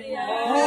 Hallelujah.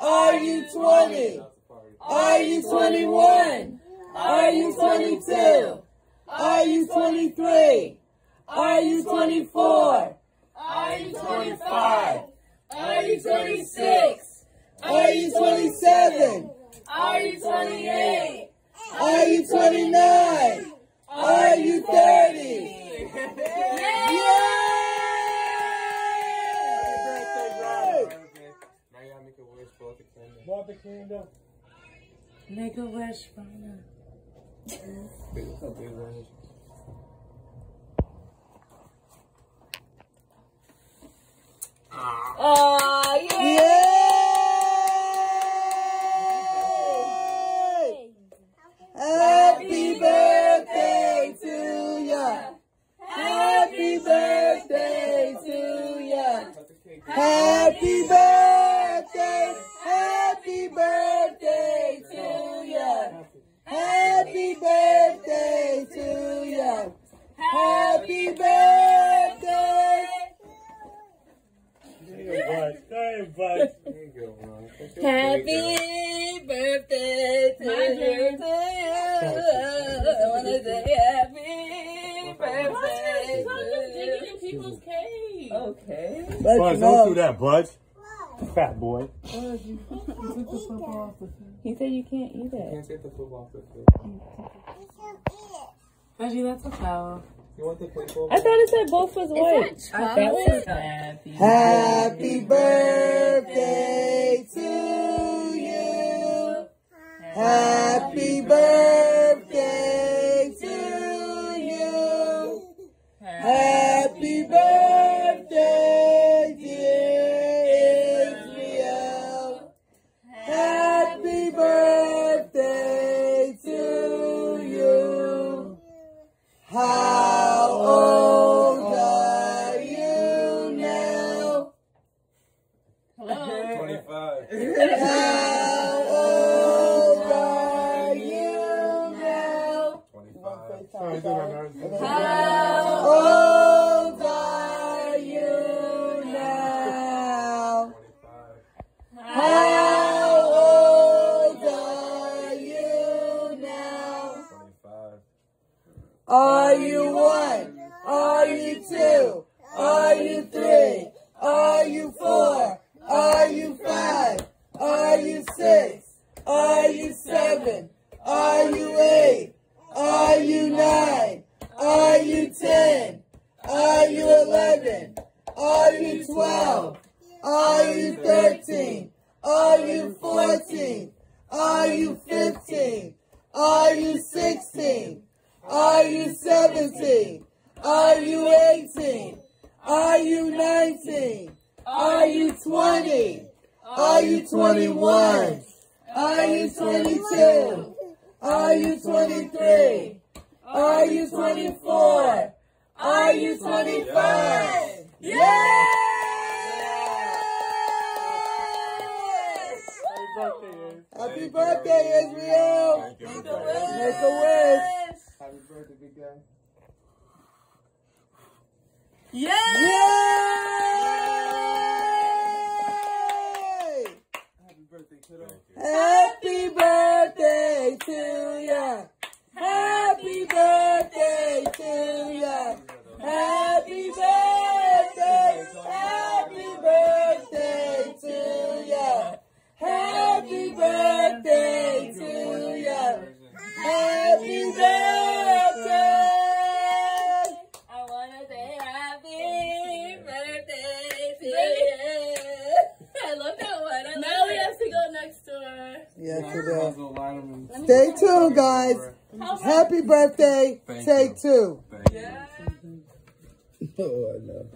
Are you twenty? Are you twenty-one? Are you twenty-two? Are you twenty-three? Are you 24? Are you 25? Are you 26? For the candle. Bought the candle. Make a wish for me. Big, big wish. Oh, yay! Happy birthday to ya! Happy birthday to ya! Happy birthday! your Happy birthday to you. To you. I wanna say happy birthday to you. people's cake. Okay. Bud, don't do that, bud. Fat boy. He said you can't eat You it. can't take the football off the field. Reggie, that's a foul. You want the football? I thought it said both was white. That was happy. Happy birthday to you. Happy birthday How old are you now? 25. How old are you now? 25. Are you one? Are you two? Are you three? Are you four? Are you five? Are you six? Are you seven? Are you eight? You eleven? Are you twelve? Are you thirteen? Are you fourteen? Are you fifteen? Are you sixteen? Are you 17? Are you 18? Are you 19? Are you 20? Are you 21? Are you 22? Are you 23? Are you 24? Are you 25? Yeah! Happy birthday, Israel! Thank you. Make a wish! Happy birthday, big guy. Yay! Happy birthday, kiddo. Stay tuned, guys. Happy birthday. Thank Take you. two. Thank you. Oh, I know.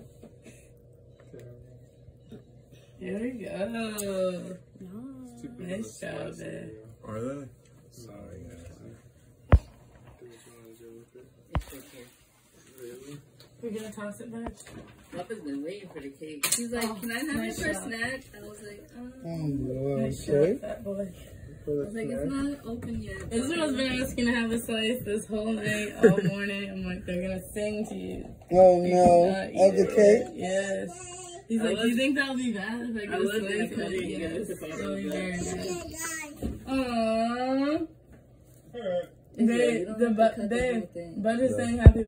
Here we go. Nice job, man. Are they? Sorry, guys. We're gonna toss it back. Papa's been waiting for the cake. He's like, can I have nice it for a shot. snack? I was like, um, Oh, Nice okay. shot, fat boy. I was like, it's not open yet. Israel's been asking to have a slice this whole day, all morning. I'm like, they're gonna sing to you. Oh, Not no. eat Of the cake? Yes. He's I like, was- you think that'll be bad if I I get a slice? gonna I'm cut like, it and give it yes, to Papa. very good. Aww. Alright. They, you don't the, have to bu- the they, whole is saying happy